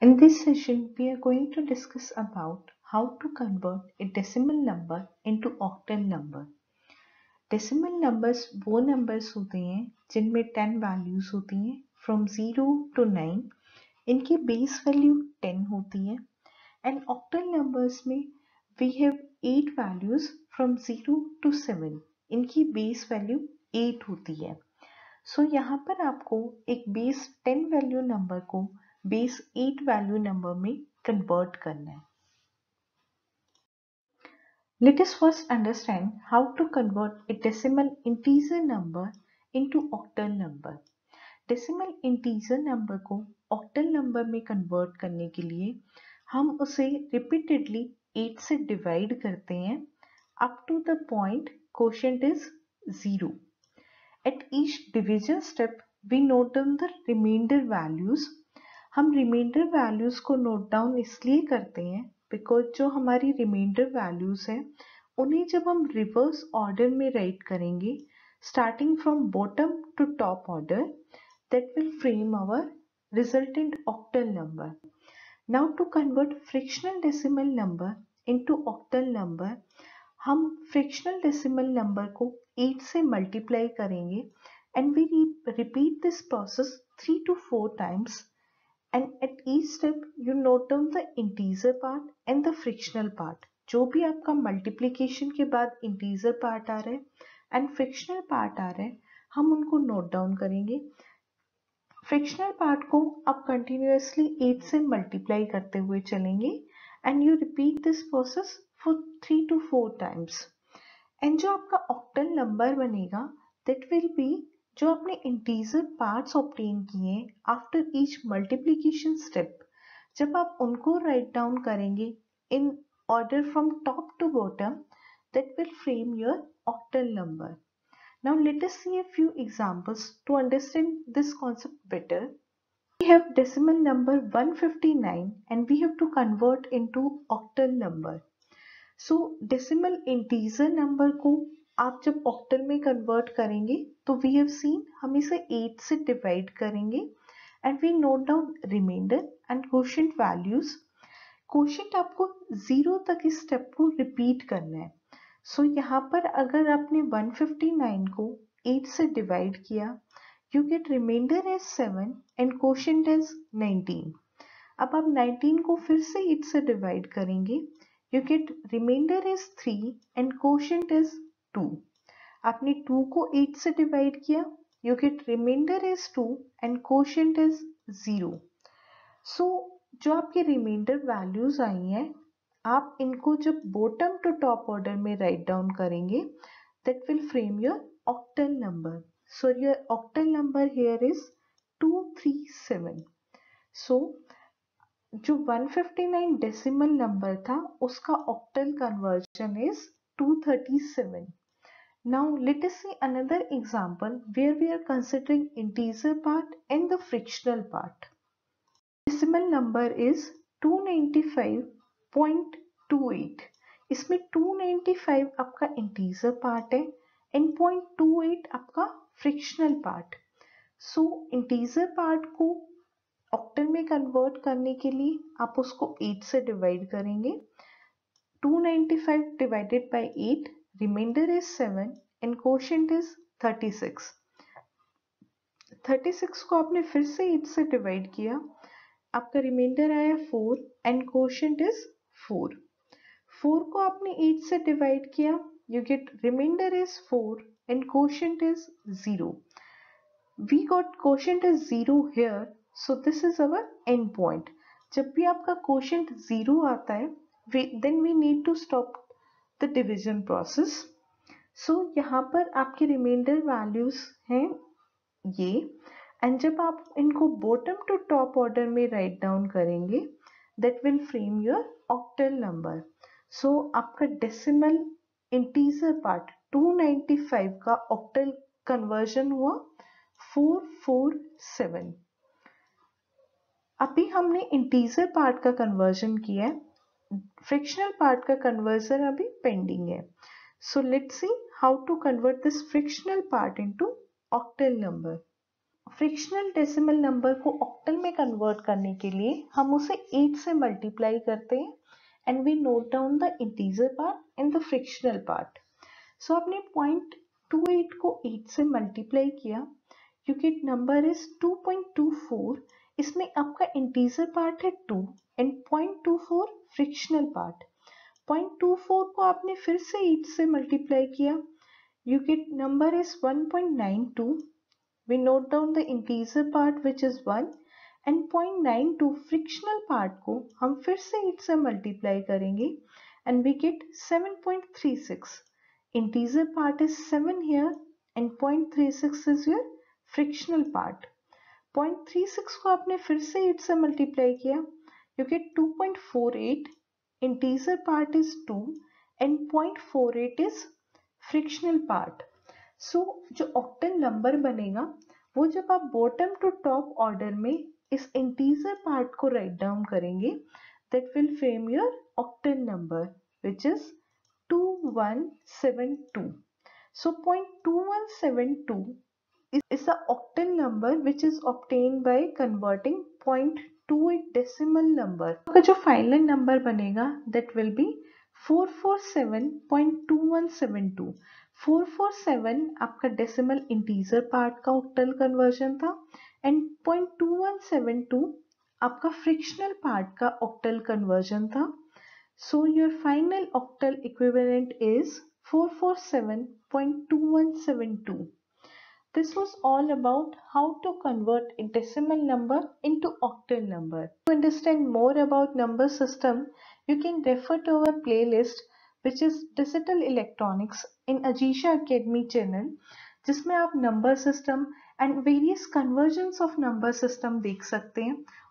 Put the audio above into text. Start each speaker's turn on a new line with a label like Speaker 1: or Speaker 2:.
Speaker 1: In this session, we are going to discuss about how to convert a decimal number into octal number. Decimal numbers वो numbers होते हैं जिनमें 10 values होती हैं from 0 to 9 इनकी base value 10 होती है and octal numbers में we have 8 values from 0 to 7 इनकी base value 8 होती है so, यहाँ पर आपको एक base 10 value number को बेस एट वैल्यू नंबर में कन्वर्ट करना है। Let's first understand how to convert a decimal integer number into octal number decimal integer number को ऑक्टल नंबर में कन्वर्ट करने के लिए हम उसे रिपीटेडली एट से डिवाइड करते हैं। Up to the point quotient is zero at each division step we note on the remainder values हम रिमाइंडर वैल्यूज़ को नोट डाउन इसलिए करते हैं बिकॉज़ जो हमारी रिमाइंडर वैल्यूज़ हैं, उन्हें जब हम रिवर्स ऑर्डर में राइट करेंगे starting from bottom to top order that will frame our resultant octal number now to convert fractional decimal number into octal number हम फ्रिक्शनल डेसिमल नंबर को एट से multiply करेंगे and we repeat this process three to four times and at each step, you note down the integer part and the fractional part. जो भी आपका multiplication के बाद integer part आ रहा है एंड फ्रिक्शनल पार्ट आ रहा है, हम उनको नोट डाउन करेंगे। फ्रिक्शनल पार्ट को आप कंटिन्यूसली एट से मल्टीप्लाई करते हुए चलेंगे and you repeat this process for three to four times and जो आपका ऑक्टल नंबर बनेगा दैट विल बी जो आपने इंटीजर पार्ट्स ऑप्टेन किए आफ्टर ईच मल्टीप्लीकेशन स्टेप जब आप उनको राइट डाउन करेंगे in order from top to bottom that will frame your octal number. Now let us see a few examples to understand this concept better. We have decimal number 159 and we have to convert into octal number. So decimal integer number को आप जब octal में convert करेंगे तो we have seen हम इसे 8 से divide करेंगे and we note down remainder and quotient values quotient आपको ज़ीरो तक इस स्टेप को रिपीट करना है। सो so, यहाँ पर अगर आपने 159 को 8 से डिवाइड किया you get remainder is 7 and quotient is 19 अब आप 19 को फिर से 8 से डिवाइड करेंगे you get remainder is 3 and quotient is two. आपने टू को एट से डिवाइड किया you get remainder is two and quotient is zero so जो आपके रिमाइंडर वैल्यूज़ आई हैं, आप इनको जब बॉटम टू टॉप ऑर्डर में राइट डाउन करेंगे that will frame your octal number so your octal number here is two three seven so जो 159 डेसिमल नंबर था, उसका octal conversion is 237 Now let us see another example where we are considering integer part and the fractional part. Decimal number is 295.28. इसमें 295 आपका integer part है two eight आपका fractional part so integer part को octal में convert करने के लिए आप उसको 8 से डिवाइड करेंगे 295 divided by 8 remainder is 7 and quotient is 36 36 को आपने फिर से 8 से डिवाइड किया। आपका रिमाइंडर आया 4 एंड क्वेश्चन इज़ 4 4 को आपने 8 से डिवाइड किया। You get remainder is 4 and quotient is 0 we got quotient is 0 here so this is our end point जब भी आपका क्वेश्चन 0 आता है then we need to stop the division process so यहाँ पर आपके रिमाइंडर वैल्यूज़ हैं ये एंड जब आप इनको बॉटम टू टॉप ऑर्डर में राइट डाउन करेंगे that will frame your octal number so आपका डेसिमल इंटीजर पार्ट 295 का ऑक्टल कन्वर्जन हुआ 447 अभी हमने इंटीजर पार्ट का कन्वर्जन किया है फ्रिक्शनल पार्ट का कन्वर्जन अभी पेंडिंग है। So let's see how to convert this fractional part into octal number fractional decimal number को ऑक्टल में कन्वर्ट करने के लिए हम उसे 8 से मल्टीप्लाई करते हैं and we note down the integer part and the fractional part so आपने पॉइंट टू एट को 8 से मल्टीप्लाई किया। गेट नंबर इज़ 2.24 इसमें आपका इंटीजर पार्ट है two and point two four fractional part point two four को आपने फिर से ईट से मल्टीप्लाई किया। You get number is one point nine two we note down the integer part which is one and point nine two fractional part को हम फिर से ईट से मल्टीप्लाई करेंगे and we get seven point three six integer part is seven here and point three six is your fractional part frictional part 0.36 को आपने फिर से 8 से multiply किया you get 2.48 integer part is 2 and 0.48 is fractional part so जो octal number बनेगा, वो जब आप बॉटम टू टॉप ऑर्डर में इस इंटीजर पार्ट को राइट डाउन करेंगे that will frame your octal number which is 2172 so 0.2172 is, is the octal number which is obtained by converting 0.28 decimal number. का जो फाइनल नंबर बनेगा that will be 447.2172 447 आपका decimal integer part का octal conversion था and 0.2172 आपका fractional part का octal conversion था. So your final octal equivalent is 447.2172 This was all about how to convert a decimal number into octal number. To understand more about number system, you can refer to our playlist which is Digital Electronics in Ajisha Academy channel जिसमें आप number system and various conversions of number system देख सकते हैं